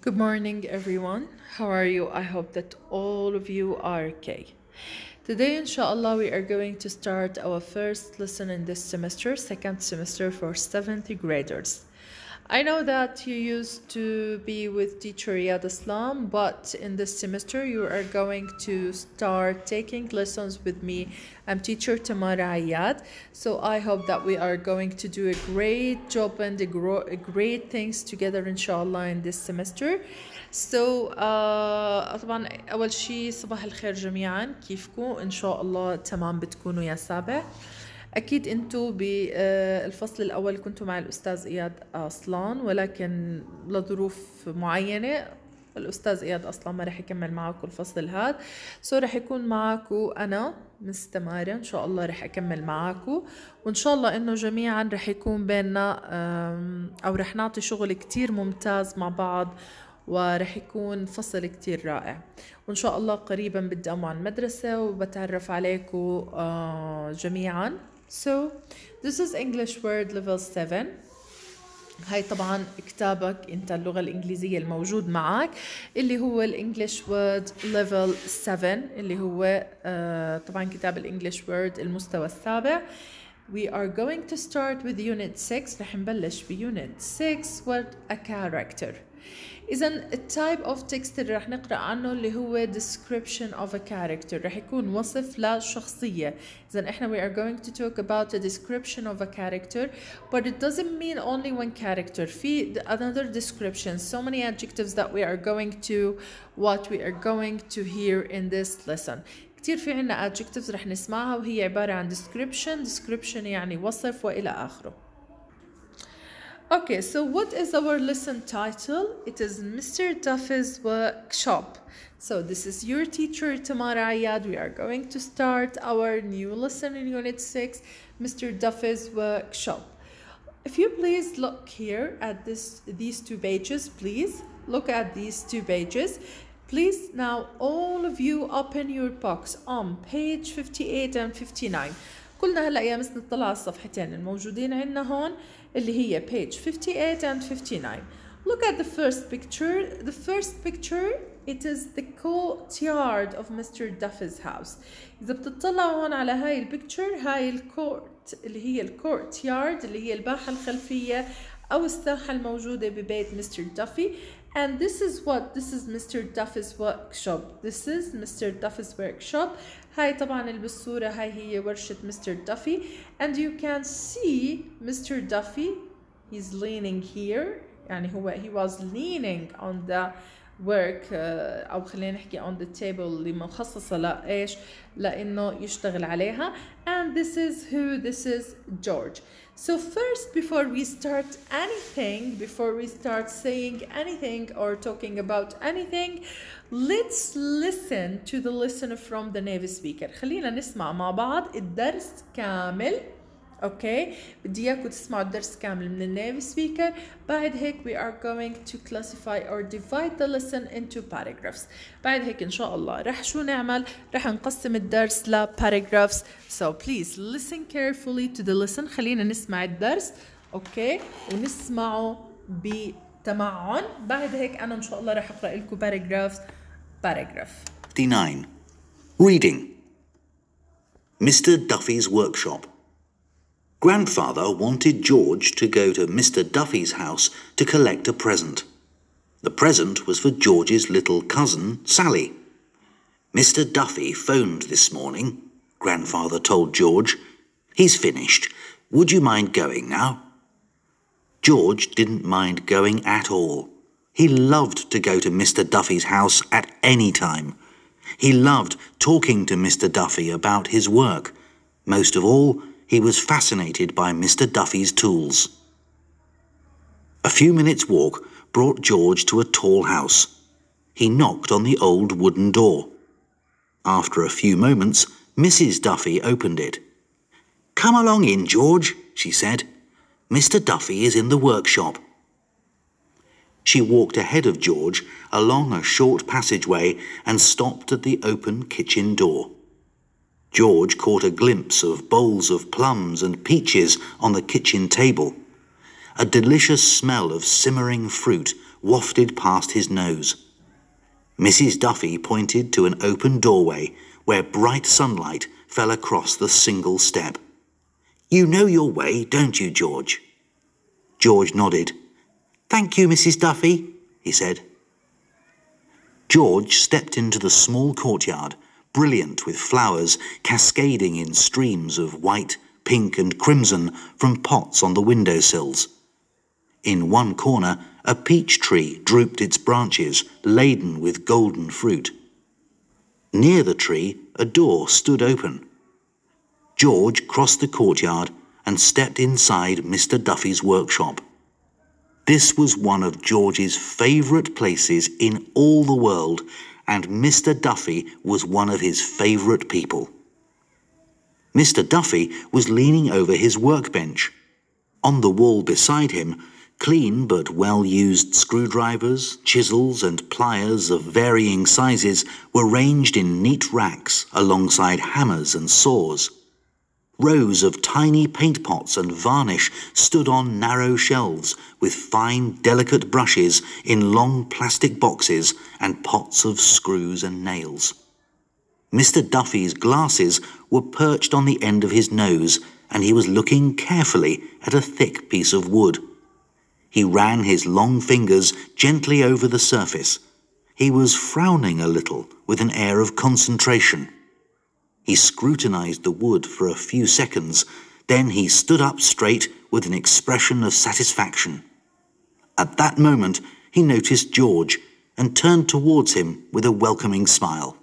Good morning, everyone. How are you? I hope that all of you are okay. Today, inshallah, we are going to start our first lesson in this semester, second semester for seventh graders. I know that you used to be with Teacher Iyad Aslan, but in this semester you are going to start taking lessons with me. I'm Teacher Tamara Ayyad, so I hope that we are going to do a great job and great things together inshallah in this semester. So uh, طبعا أول شيء صباح الخير جميعا كيفكم إن شاء الله تمام بتكونوا يا سابع. أكيد أنتوا بالفصل الأول كنتوا مع الأستاذ إياد أصلان ولكن لظروف معينة الأستاذ إياد أصلا ما رح يكمل معكم الفصل هذا. سو رح يكون معكم أنا مستمرة إن شاء الله رح أكمل معكم وإن شاء الله إنه جميعا رح يكون بيننا أو رح نعطي شغل كتير ممتاز مع بعض ورح يكون فصل كتير رائع. وإن شاء الله قريبا بدي أمو عن المدرسة وبتعرف عليكم جميعا. So this is English World level 7 هاي طبعا كتابك انت اللغة الانجليزية الموجود معك اللي هو الانجليش وورد ليفل 7 اللي هو آه طبعا كتاب الانجليش وورد المستوى السابع We are going to start with unit 6 رح نبلش بunit 6 what a character إذا التايب اوف تكست اللي رح نقرأ عنه اللي هو description of a character رح يكون وصف لشخصية إذا إحنا we are going to talk about a description of a character but it doesn't mean only one character في another description so many adjectives that we are going to what we are going to hear in this lesson كتير في عنا adjectives رح نسمعها وهي عبارة عن description description يعني وصف وإلى آخره Okay, so what is our lesson title? It is Mr. Duffy's workshop. So this is your teacher Tamara Ayyad. We are going to start our new lesson in Unit 6, Mr. Duffy's workshop. If you please look here at this these two pages, please look at these two pages. Please now all of you open your box on page 58 and 59. كلنا هلا يا مس نطلع على الصفحتين الموجودين عندنا هون اللي هي page 58 and 59 look at the first picture the first picture it is the courtyard of Mr. Duffy's house إذا بتطلعوا هون على هاي البيكتشر هاي الكورت اللي هي الكورت يارد اللي هي الباحة الخلفية أو الساحة الموجودة ببيت Mr. Duffy and this is what this is Mr. Duffy's workshop this is Mr. Duffy's workshop هاي طبعا اللي بالصورة هاي هي ورشة Mr. Duffy and you can see Mr. Duffy he's leaning here يعني هو he was leaning on the work uh, أو خلينا نحكي on the table اللي مخصصة لإيش لأنه يشتغل عليها and this is who this is George so first before we start anything before we start saying anything or talking about anything let's listen to the lesson from the native speaker خلينا نسمع مع بعض الدرس كامل أوكي بدي اياكم تسمعوا الدرس كامل من النيف سبيكر بعد هيك we are going to classify or divide the lesson into paragraphs بعد هيك ان شاء الله رح شو نعمل رح نقسم الدرس ل paragraphs so please listen carefully to the lesson خلينا نسمع الدرس أوكي ونسمعه بتمعن بعد هيك أنا ان شاء الله رح اقرا لكم paragraphs paragraph 59. Reading Mr. Duffy's Workshop. Grandfather wanted George to go to Mr. Duffy's house to collect a present. The present was for George's little cousin, Sally. Mr. Duffy phoned this morning, Grandfather told George. He's finished. Would you mind going now? George didn't mind going at all. He loved to go to Mr. Duffy's house at any time. He loved talking to Mr. Duffy about his work. Most of all, he was fascinated by Mr. Duffy's tools. A few minutes' walk brought George to a tall house. He knocked on the old wooden door. After a few moments, Mrs. Duffy opened it. Come along in, George, she said. Mr. Duffy is in the workshop. She walked ahead of George along a short passageway and stopped at the open kitchen door. George caught a glimpse of bowls of plums and peaches on the kitchen table. a delicious smell of simmering fruit wafted past his nose. Mrs. Duffy pointed to an open doorway where bright sunlight fell across the single step. You know your way, don't you, George? George nodded. Thank you, Mrs. Duffy, he said. George stepped into the small courtyard, brilliant with flowers cascading in streams of white, pink, and crimson from pots on the window sills. In one corner, a peach tree drooped its branches, laden with golden fruit. Near the tree, a door stood open. George crossed the courtyard and stepped inside Mr. Duffy's workshop. This was one of George's favourite places in all the world, and Mr. Duffy was one of his favourite people. Mr. Duffy was leaning over his workbench. On the wall beside him, clean but well used screwdrivers, chisels, and pliers of varying sizes were ranged in neat racks alongside hammers and saws. Rows of tiny paint pots and varnish stood on narrow shelves with fine, delicate brushes in long plastic boxes and pots of screws and nails. Mr. Duffy's glasses were perched on the end of his nose, and he was looking carefully at a thick piece of wood. He ran his long fingers gently over the surface. He was frowning a little with an air of concentration. He scrutinized the wood for a few seconds, then he stood up straight with an expression of satisfaction. At that moment, he noticed George and turned towards him with a welcoming smile.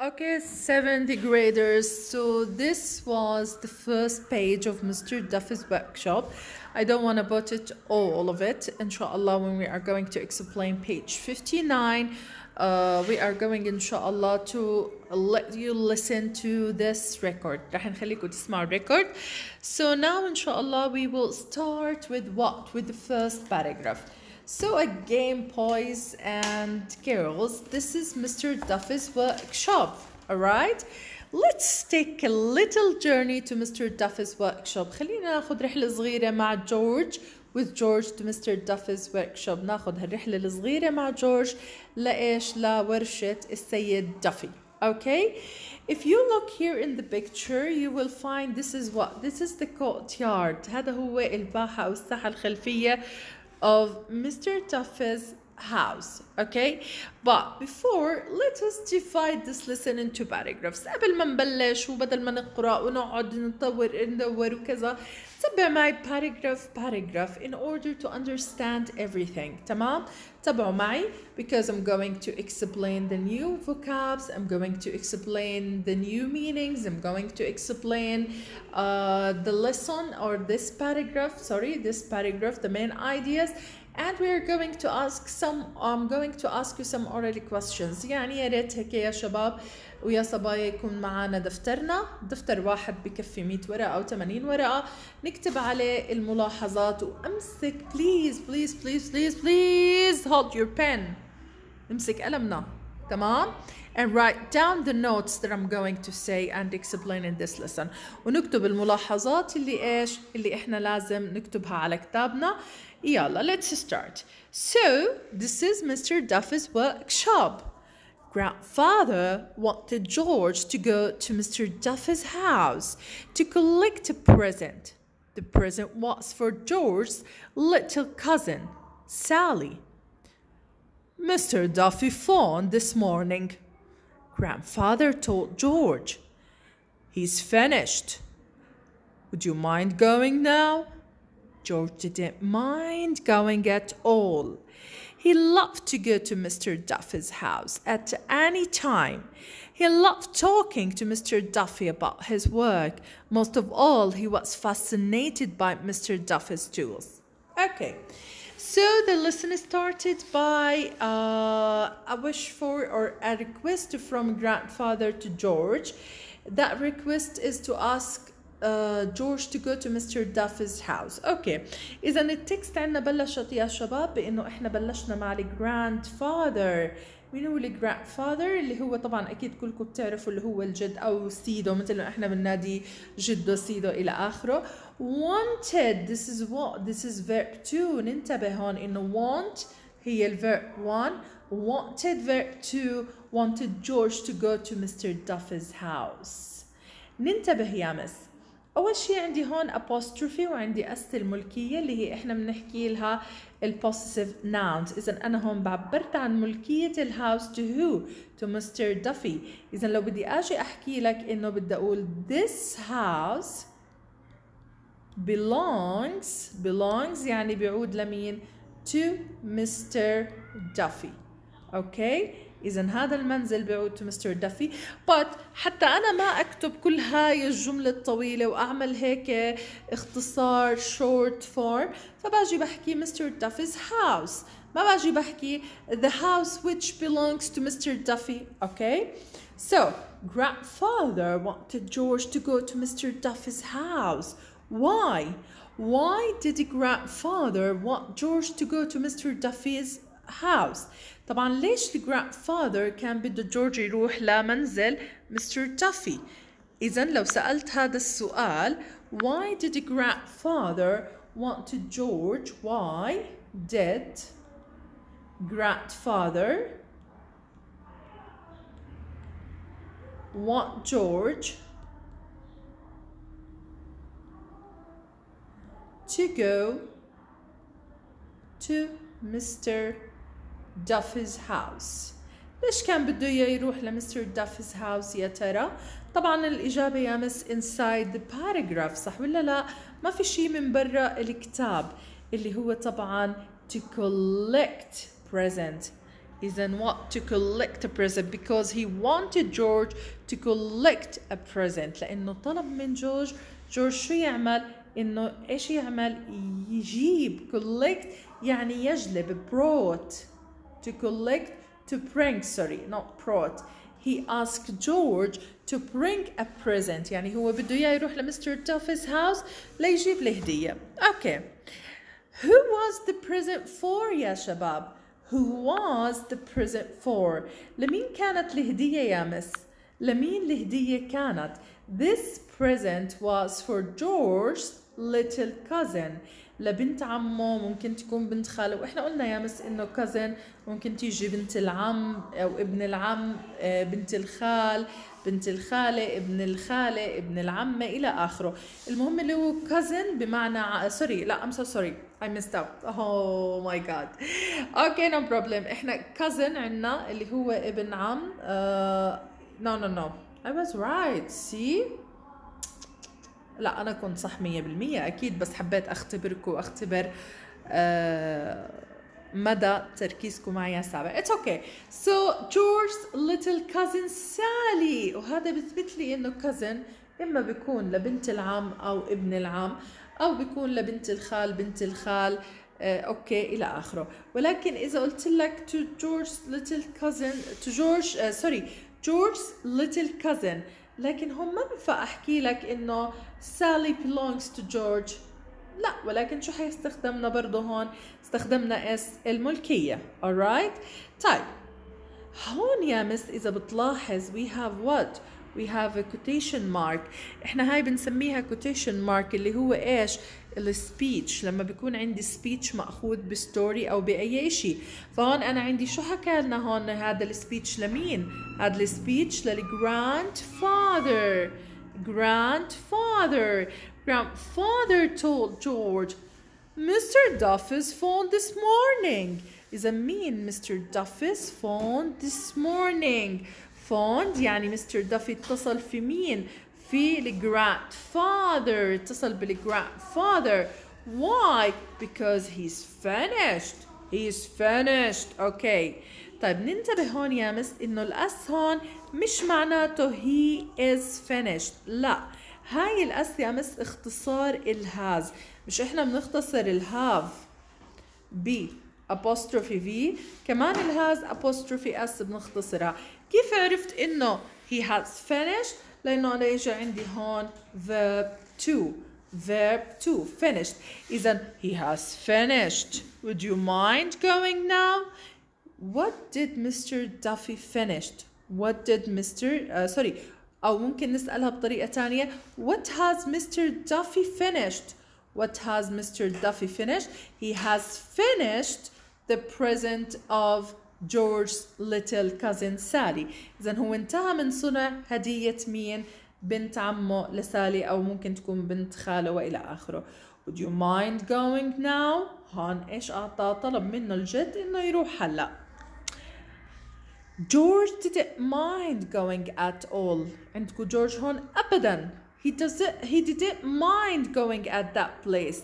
Okay, seventh graders. So this was the first page of Mr. Duffy's workshop. I don't want to it all of it. Inshallah, when we are going to explain page 59, uh, we are going inshallah to let you listen to this record راح نخليكم تسمعوا record so now inshallah we will start with what with the first paragraph so again boys and girls this is Mr. Duffy's workshop alright Let's take a little journey to Mr. Duffy's workshop خلينا ناخذ رحلة صغيرة مع جورج with George to Mr. Duffy's workshop ناخذ هالرحلة الصغيرة مع جورج لإيش لورشة السيد Duffy okay if you look here in the picture you will find this is what this is the courtyard هذا هو الباحة أو الساحة الخلفية of Mr. Duffy's house okay but before let us divide this lesson into paragraphs قبل ما نبلش وبدل ما نقرا ونقعد نطور ندور وكذا تبع معي paragraph paragraph in order to understand everything تمام تابعوا معي because I'm going to explain the new vocabs I'm going to explain the new meanings I'm going to explain uh, the lesson or this paragraph sorry this paragraph the main ideas and we are going to ask some I'm going to ask you some oral questions. يعني يا ريت هيك يا شباب ويا صبايا يكون معنا دفترنا. دفتر واحد بكفي 100 ورقة أو 80 ورقة. نكتب عليه الملاحظات وأمسك. بليز بليز بليز بليز بليز hold your pen. نمسك قلمنا. تمام؟ and write down the notes that I'm going to say and explain in this lesson ونكتب الملاحظات اللي ايش اللي احنا لازم نكتبها على كتابنا يلا let's start so this is Mr. Duffy's workshop grandfather wanted George to go to Mr. Duffy's house to collect a present the present was for George's little cousin Sally Mr. Duffy phoned this morning Grandfather told George, He's finished. Would you mind going now? George didn't mind going at all. He loved to go to Mr. Duffy's house at any time. He loved talking to Mr. Duffy about his work. Most of all, he was fascinated by Mr. Duffy's tools. Okay. So the lesson started by uh, a wish for or a request from grandfather to George. That request is to ask uh, George to go to Mr. Duffy's house. اوكي اذا التكست عندنا بلشت يا شباب بانه احنا بلشنا مع الجراندفاذر مين هو الجراندفاذر اللي هو طبعا أكيد كلكم بتعرفوا اللي هو الجد أو سيدو مثل ما إحنا بننادي جدو سيدو إلى آخره. Wanted this is what this is verb 2 ننتبه هون إنه want هي الverb 1 wanted verb 2 wanted George to go to Mr. Duffy's house. ننتبه يا مس. أول شيء عندي هون apostrophe وعندي أس الملكية اللي هي إحنا بنحكي لها البوسيسيف nouns إذا أنا هون بعبرت عن ملكية الهاوس to who to Mr. Duffy إذا لو بدي أجي أحكي لك إنه بدي أقول this house belongs belongs يعني بيعود لمين to Mr. Duffy أوكي اذا هذا المنزل بيعود to Mr. Duffy but حتى أنا ما اكتب كل هاي الجمله الطويله واعمل هيك اختصار short form فباجي بحكي Mr. Duffy's house ما باجي بحكي the house which belongs to Mr. Duffy okay so grandfather wanted George to go to Mr. Duffy's house why why did grandfather want George to go to Mr. Duffy's house طبعا ليش الجراندفاذر كان بده جورج يروح لمنزل مستر دافي إذا لو سألت هذا السؤال why did the grandfather want to George why did grandfather want George to go to Mr. Duffy's house ليش كان بده إياه يروح لمستر دافيز هاوس يا ترى؟ طبعا الإجابة يا مس inside the paragraph صح ولا لا؟ ما في شيء من برا الكتاب اللي هو طبعا to collect present إذا what to collect a present because he wanted George to collect a present لأنه طلب من جورج جورج شو يعمل؟ إنه إيش يعمل؟ يجيب collect يعني يجلب brought to collect to bring sorry not brought he asked George to bring a present يعني هو بده اياه يروح لمستر دافيس هاوس ليجيب له هدية اوكي who was the present for يا شباب who was the present for لمين كانت الهدية يا مس لمين الهدية كانت this present was for George's little cousin لبنت عمه ممكن تكون بنت خالة. وإحنا قلنا يا مس إنه كازن ممكن تيجي بنت العم أو ابن العم آه، بنت الخال بنت الخالة ابن الخالة ابن العمة إلى آخره. المهم اللي هو كازن بمعنى سوري لا ام سوري اي ميست اب اوه ماي جاد أوكي نو بروبلم إحنا كازن عندنا اللي هو ابن عم نو نو نو اي واز رايت سي لا أنا كنت صح 100% أكيد بس حبيت أختبركم وأختبر آه مدى تركيزكم معي السابق اتس أوكي سو جورج's little cousin سالي وهذا بيثبت لي إنه كازن إما بيكون لبنت العم أو ابن العم أو بيكون لبنت الخال بنت الخال آه أوكي إلى آخره. ولكن إذا قلت لك George's little cousin to George آه سوري George's little cousin لكن هون ما بنفع أحكي لك إنه سالي belongs to George. لا ولكن شو حيستخدمنا برضه هون؟ استخدمنا اس الملكية. Alright طيب. هون يا مس إذا بتلاحظ we have what? we have a quotation mark. إحنا هاي بنسميها quotation mark اللي هو إيش؟ السبيتش لما بيكون عندي سبيتش مأخوذ بستوري أو بأي شيء فهون أنا عندي شو حكى لنا هون هذا السبيتش لمين هذا السبيتش للجراند فاذر grandfather told George Mr. Duffy's phone this morning إذا مين Mr. Duffy's phone this morning phone يعني Mr. Duffy اتصل في مين في الجراندفاذر اتصل بالجراندفاذر why? Because he's finished. He's finished. Okay. طيب ننتبه هون يا مس إنه الأس هون مش معناته he is finished. لا. هاي الأس يا مس اختصار الهاز مش إحنا بنختصر الهاف ب apostrophe v. كمان الهاز apostrophe s بنختصرها. كيف عرفت إنه he has finished لانه انا اجى عندي هون verb to verb to finished إذا he has finished would you mind going now what did Mr. Duffy finished what did Mr. Uh, sorry أو ممكن نسألها بطريقة تانية what has Mr. Duffy finished what has Mr. Duffy finished he has finished the present of George's little cousin Sally. إذا هو انتهى من صنع هدية مين؟ بنت عمه لسالي أو ممكن تكون بنت خالة وإلى آخره. Would you mind going now؟ هون إيش أعطاه طلب منه الجد إنه يروح هلأ. George didn't mind going at all. عندكم جورج هون؟ أبدا. He doesn't he didn't mind going at that place.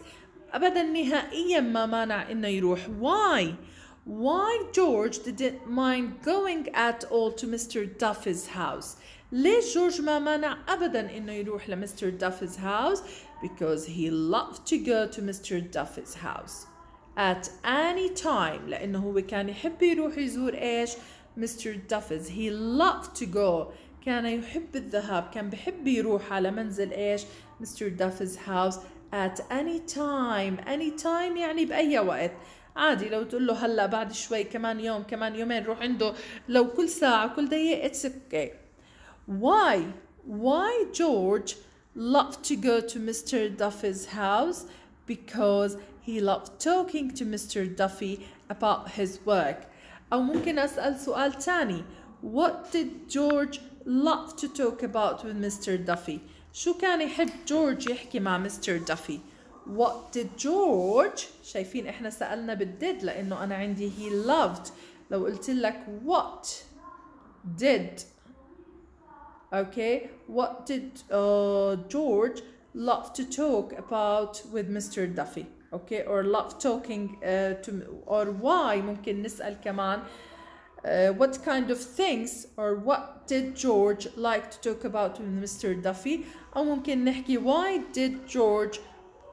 أبدا نهائيا ما مانع إنه يروح. Why? why George didn't mind going at all to Mr. Duffy's house ليش جورج ما مانع أبدا إنه يروح لمستر Duffy's house because he loved to go to Mr. Duffy's house at any time لأنه هو كان يحب يروح يزور إيش Mr. Duffy's he loved to go كان يحب الذهاب كان بحب يروح على منزل إيش Mr. Duffy's house at any time any time يعني بأي وقت عادي لو تقول له هلا بعد شوي كمان يوم كمان يومين روح عنده لو كل ساعة كل دقيقة it's okay why why George loved to go to Mr. Duffy's house because he loved talking to Mr. Duffy about his work أو ممكن أسأل سؤال تاني What did George love to talk about with Mr. Duffy شو كان يحب جورج يحكي مع Mr. Duffy What did George شايفين احنا سألنا بالديد لأنه أنا عندي he loved لو قلت لك what did okay what did uh, George love to talk about with Mr. Duffy okay or love talking uh, to or why ممكن نسأل كمان uh, what kind of things or what did George like to talk about with Mr. Duffy أو ممكن نحكي why did George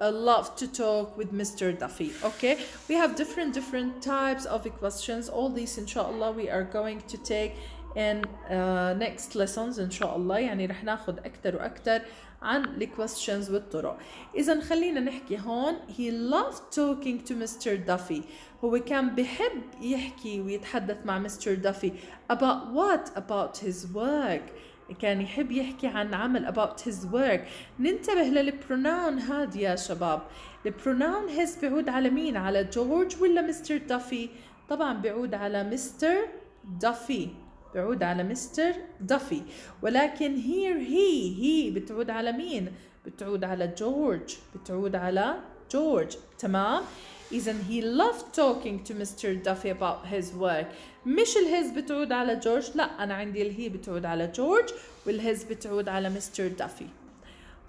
uh, love to talk with Mr. Duffy okay we have different different types of questions all these inshallah we are going to take in uh, next lessons إن شاء الله يعني رح ناخد أكتر وأكتر عن ال questions والطرق إذا خلينا نحكي هون he loved talking to Mr. Duffy هو كان بحب يحكي ويتحدث مع Mr. Duffy about what about his work كان يحب يحكي عن عمل about his work. ننتبه للبروناون هاد يا شباب. البروناون his بيعود على مين؟ على جورج ولا مستر دافي طبعا بيعود على مستر دافي بيعود على مستر دافي ولكن here he he بتعود على مين؟ بتعود على جورج. بتعود على جورج. تمام؟ إذا he loved talking to Mr. Duffy about his work مش الهز بتعود على جورج لا أنا عندي الهي بتعود على جورج والهز بتعود على Mr. Duffy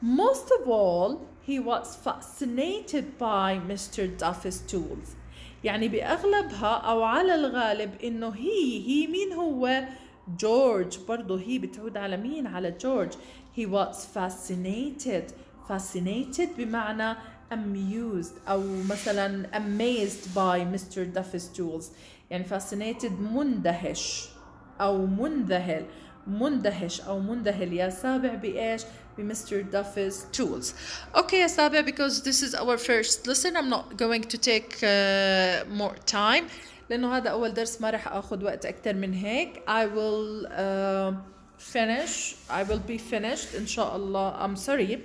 Most of all he was fascinated by Mr. Duffy's tools يعني بأغلبها أو على الغالب إنه هي هي مين هو جورج برضه هي بتعود على مين على جورج he was fascinated fascinated بمعنى amused أو مثلا amazed by Mr. Duffy's tools يعني fascinated مندهش أو منذهل مندهش أو منذهل يا سابع بإيش بمستر Duffy's tools okay يا سابع because this is our first lesson I'm not going to take uh, more time لأنه هذا أول درس ما رح أخذ وقت أكتر من هيك I will uh, finish I will be finished إن شاء الله I'm sorry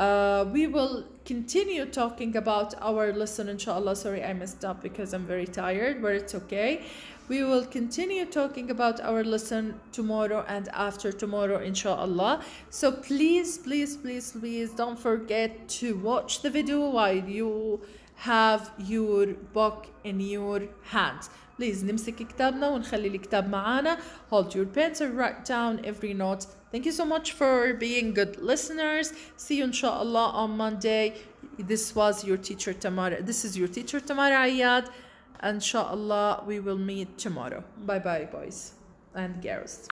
uh, we will continue talking about our lesson inshallah sorry i messed up because i'm very tired but it's okay we will continue talking about our lesson tomorrow and after tomorrow inshallah so please please please please don't forget to watch the video while you have your book in your hands please نمسك كتابنا ونخلي الكتاب معانا hold your pens and write down every note thank you so much for being good listeners. See you inshallah on monday. This was your teacher tamara. This is your teacher tamara ayyad. Inshallah we will meet tomorrow. Bye bye boys and girls